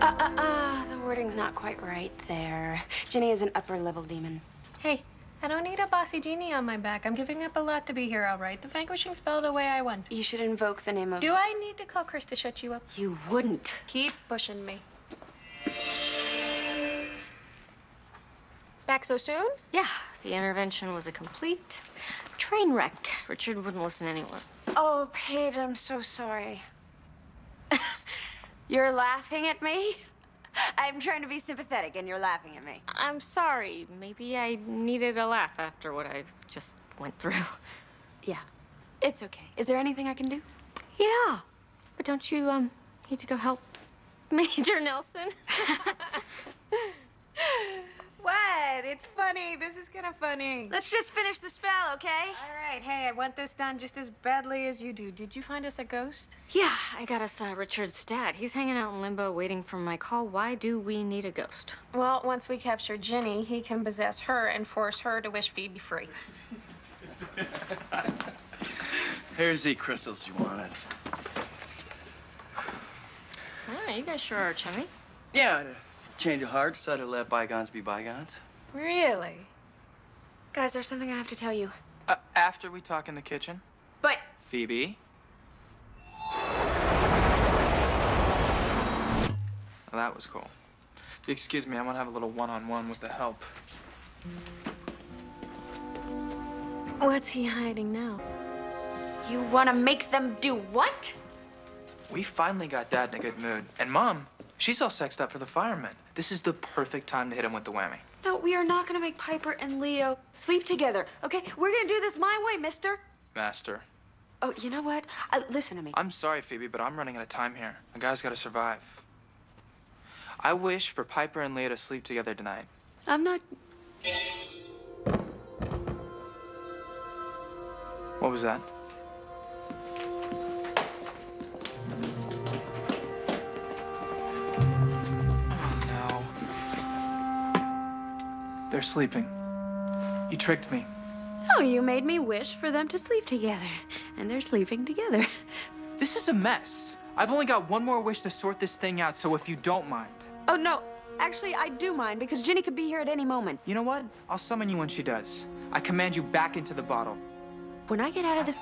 Uh, uh, uh, the wording's not quite right there. Ginny is an upper level demon. Hey, I don't need a bossy genie on my back. I'm giving up a lot to be here, all right? The vanquishing spell the way I want. You should invoke the name of. Do I need to call Chris to shut you up? You wouldn't. Keep pushing me. Back so soon? Yeah, the intervention was a complete train wreck. Richard wouldn't listen to anyone. Oh, Paige, I'm so sorry. you're laughing at me? I'm trying to be sympathetic, and you're laughing at me. I'm sorry. Maybe I needed a laugh after what I just went through. Yeah, it's okay. Is there anything I can do? Yeah, but don't you um need to go help Major Nelson? What? It's funny. This is kind of funny. Let's just finish the spell, okay? All right. Hey, I want this done just as badly as you do. Did you find us a ghost? yeah, I got us uh, Richard's dad. He's hanging out in limbo, waiting for my call. Why do we need a ghost? Well, once we capture Ginny, he can possess her and force her to wish Phoebe free. Here's the crystals you wanted. Ah, you guys sure are chummy. Yeah, to change of heart, decided to let bygones be bygones. Really? Guys, there's something I have to tell you. Uh, after we talk in the kitchen, But Phoebe. Well, that was cool. Excuse me, I want to have a little one-on-one with the help. What's he hiding now? you want to make them do what? We finally got Dad in a good mood, and Mom, she's all sexed up for the firemen. This is the perfect time to hit him with the whammy. No, we are not going to make Piper and Leo sleep together, okay? We're going to do this my way, mister. Master. Oh, you know what? Uh, listen to me. I'm sorry, Phoebe, but I'm running out of time here. A guy's got to survive. I wish for Piper and Leo to sleep together tonight. I'm not. What was that? They're sleeping. You tricked me. No, you made me wish for them to sleep together. And they're sleeping together. This is a mess. I've only got one more wish to sort this thing out, so if you don't mind. Oh, no. Actually, I do mind because Ginny could be here at any moment. You know what? I'll summon you when she does. I command you back into the bottle. When I get out of this.